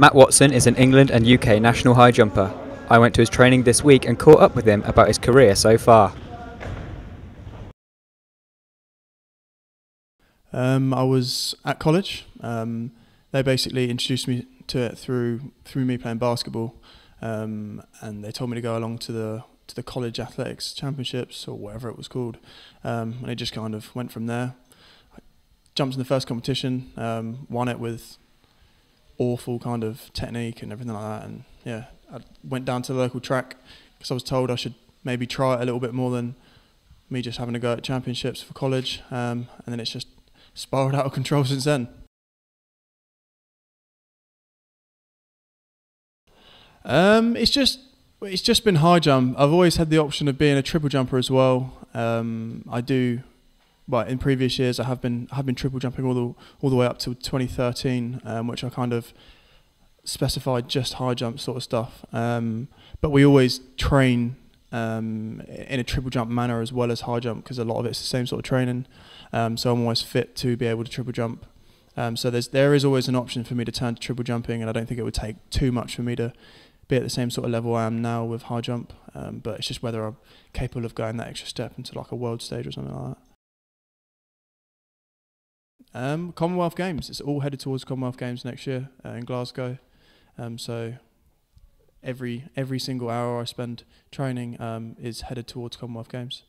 Matt Watson is an England and UK national high jumper. I went to his training this week and caught up with him about his career so far. Um, I was at college. Um, they basically introduced me to it through through me playing basketball, um, and they told me to go along to the to the college athletics championships or whatever it was called, um, and it just kind of went from there. I jumped in the first competition, um, won it with awful kind of technique and everything like that, and yeah, I went down to the local track because I was told I should maybe try it a little bit more than me just having to go at championships for college, um, and then it's just spiraled out of control since then. Um, it's just it's just been high jump. I've always had the option of being a triple jumper as well. Um, I do, well, in previous years I have been have been triple jumping all the all the way up to 2013, um, which I kind of specified just high jump sort of stuff. Um, but we always train um, in a triple jump manner as well as high jump because a lot of it's the same sort of training. Um, so I'm always fit to be able to triple jump. Um, so there's there is always an option for me to turn to triple jumping, and I don't think it would take too much for me to be at the same sort of level I am now with high jump. Um, but it's just whether I'm capable of going that extra step into like a world stage or something like that. Um, Commonwealth Games. It's all headed towards Commonwealth Games next year uh, in Glasgow. Um, so every every single hour I spend training um, is headed towards Commonwealth Games.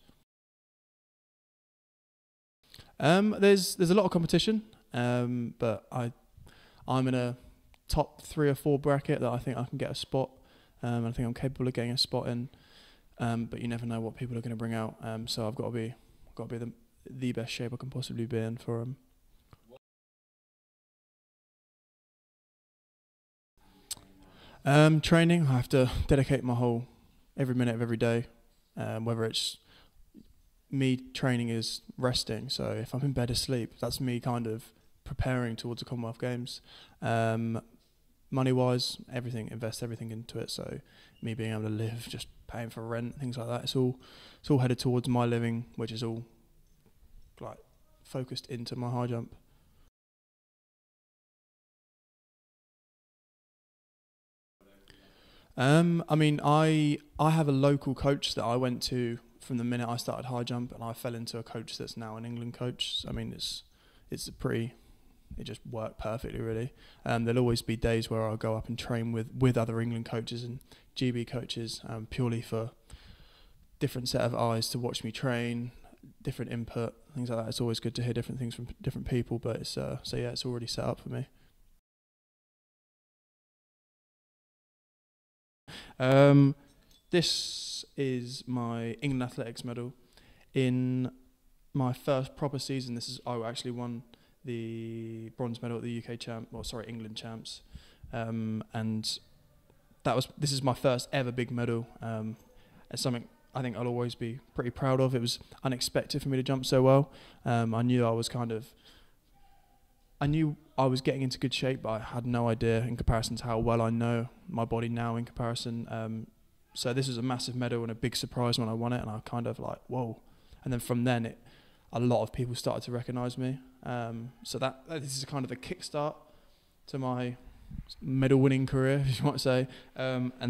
Um, there's there's a lot of competition, um, but I I'm in a top three or four bracket that I think I can get a spot. Um, I think I'm capable of getting a spot in, but you never know what people are going to bring out. So I've got to be got to be the the best shape I can possibly be in for them. Um, training, I have to dedicate my whole every minute of every day, um, whether it's me training is resting. So if I'm in bed asleep, that's me kind of preparing towards the Commonwealth Games. Um, money wise, everything, invest everything into it. So me being able to live, just paying for rent, things like that. It's all it's all headed towards my living, which is all like focused into my high jump. Um, I mean, I I have a local coach that I went to from the minute I started high jump, and I fell into a coach that's now an England coach. I mean, it's it's a pretty it just worked perfectly really. Um, there'll always be days where I'll go up and train with with other England coaches and GB coaches, um, purely for different set of eyes to watch me train, different input, things like that. It's always good to hear different things from different people, but it's uh, so yeah, it's already set up for me. Um, this is my England Athletics medal. In my first proper season, this is I actually won the bronze medal at the UK champ, or sorry, England champs, um, and that was this is my first ever big medal. Um, it's something I think I'll always be pretty proud of. It was unexpected for me to jump so well. Um, I knew I was kind of I knew I was getting into good shape, but I had no idea in comparison to how well I know my body now in comparison. Um, so this was a massive medal and a big surprise when I won it, and I kind of like whoa. And then from then, it a lot of people started to recognise me. Um, so that this is kind of the kickstart to my medal winning career, if you might say. Um, and